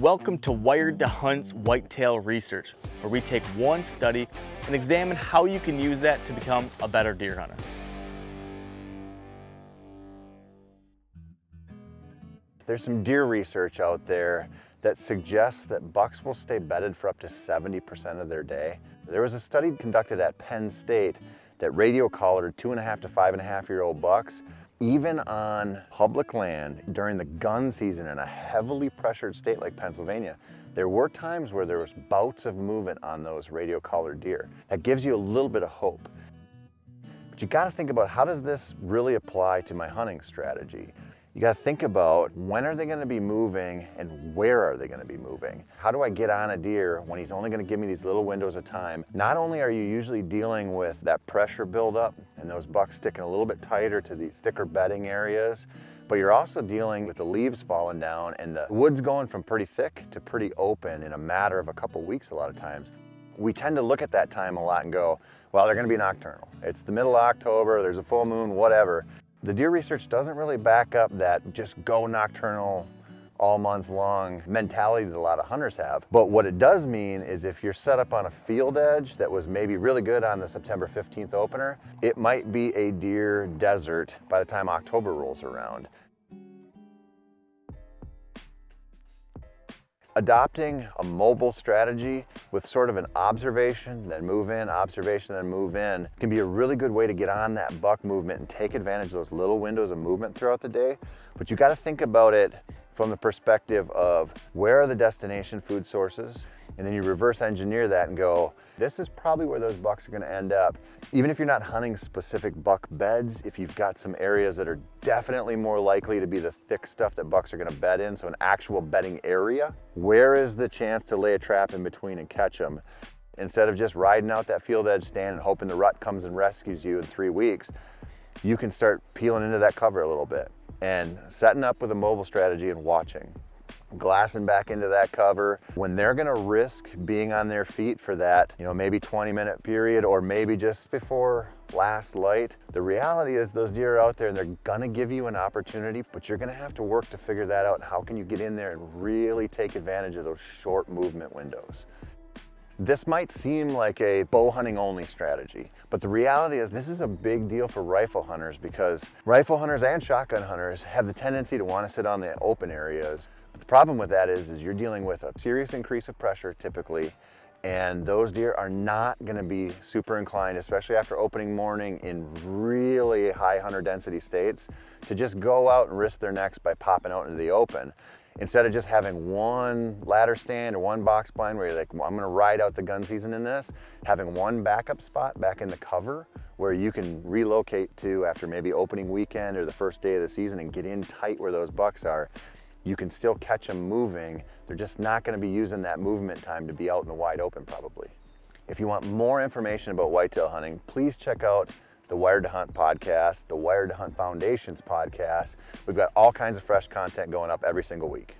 Welcome to Wired to Hunt's Whitetail Research, where we take one study and examine how you can use that to become a better deer hunter. There's some deer research out there that suggests that bucks will stay bedded for up to 70% of their day. There was a study conducted at Penn State that radio collared two and a half to five and a half year old bucks even on public land during the gun season in a heavily pressured state like Pennsylvania, there were times where there was bouts of movement on those radio collared deer. That gives you a little bit of hope. But you gotta think about how does this really apply to my hunting strategy? You got to think about when are they going to be moving and where are they going to be moving? How do I get on a deer when he's only going to give me these little windows of time? Not only are you usually dealing with that pressure buildup and those bucks sticking a little bit tighter to these thicker bedding areas, but you're also dealing with the leaves falling down and the woods going from pretty thick to pretty open in a matter of a couple weeks a lot of times. We tend to look at that time a lot and go, well, they're gonna be nocturnal. It's the middle of October, there's a full moon, whatever. The deer research doesn't really back up that just go nocturnal all month long mentality that a lot of hunters have. But what it does mean is if you're set up on a field edge that was maybe really good on the September 15th opener, it might be a deer desert by the time October rolls around. Adopting a mobile strategy with sort of an observation, then move in, observation, then move in can be a really good way to get on that buck movement and take advantage of those little windows of movement throughout the day. But you got to think about it from the perspective of where are the destination food sources? And then you reverse engineer that and go, this is probably where those bucks are gonna end up. Even if you're not hunting specific buck beds, if you've got some areas that are definitely more likely to be the thick stuff that bucks are gonna bed in, so an actual bedding area, where is the chance to lay a trap in between and catch them? Instead of just riding out that field edge stand and hoping the rut comes and rescues you in three weeks, you can start peeling into that cover a little bit and setting up with a mobile strategy and watching glassing back into that cover. When they're gonna risk being on their feet for that, you know, maybe 20 minute period or maybe just before last light, the reality is those deer are out there and they're gonna give you an opportunity, but you're gonna have to work to figure that out. How can you get in there and really take advantage of those short movement windows? This might seem like a bow hunting only strategy, but the reality is this is a big deal for rifle hunters because rifle hunters and shotgun hunters have the tendency to want to sit on the open areas. Problem with that is, is you're dealing with a serious increase of pressure typically, and those deer are not gonna be super inclined, especially after opening morning in really high hunter density states, to just go out and risk their necks by popping out into the open. Instead of just having one ladder stand or one box blind where you're like, well, I'm gonna ride out the gun season in this, having one backup spot back in the cover where you can relocate to after maybe opening weekend or the first day of the season and get in tight where those bucks are, you can still catch them moving. They're just not gonna be using that movement time to be out in the wide open probably. If you want more information about whitetail hunting, please check out the Wired to Hunt podcast, the Wired to Hunt Foundations podcast. We've got all kinds of fresh content going up every single week.